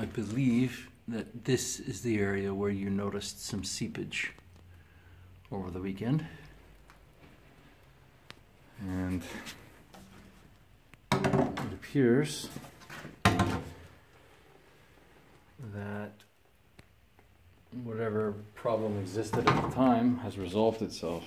I believe that this is the area where you noticed some seepage over the weekend. And it appears that whatever problem existed at the time has resolved itself.